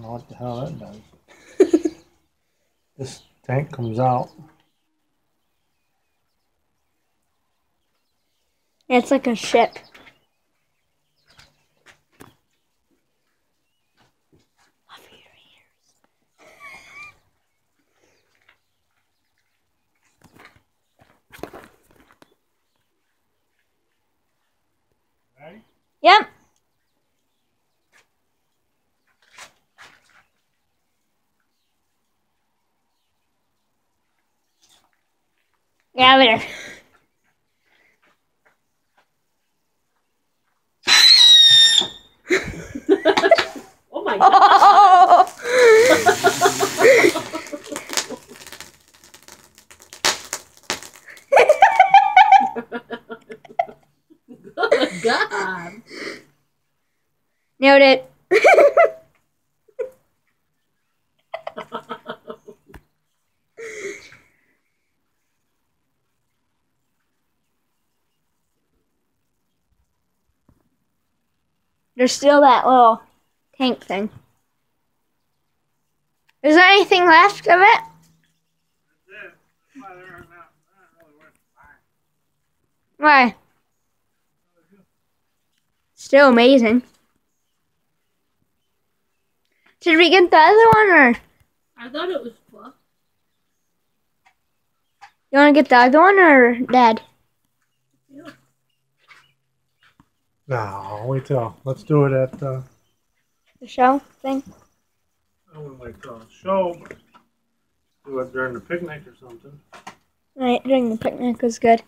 don't know what the hell that does. this tank comes out. It's like a ship. Ready? Yep. Yeah, there. Oh my god. Oh Good God. Nailed it. There's still that little tank thing. Is there anything left of it? Why? Still amazing. Should we get the other one or I thought it was fluff. you wanna get the other one or dad? No, wait till. Let's do it at, uh, The show thing? I wouldn't like the show, but do it during the picnic or something. Right, during the picnic was good.